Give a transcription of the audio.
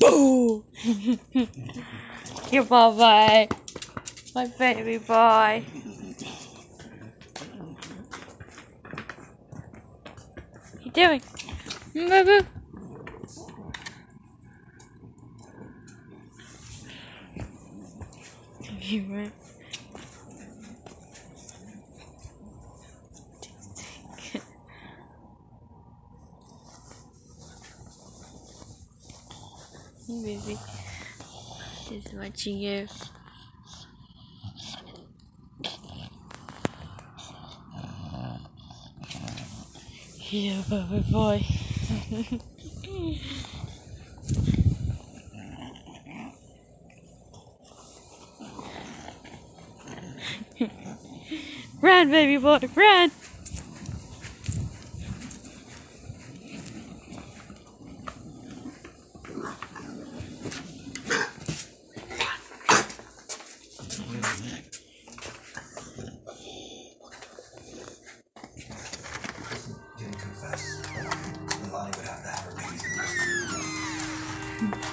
Boo! Your boy, my baby boy. What you doing? Boo boo. You right. Baby. He's watching you. Yeah, baby boy. run, baby boy, run! 嗯。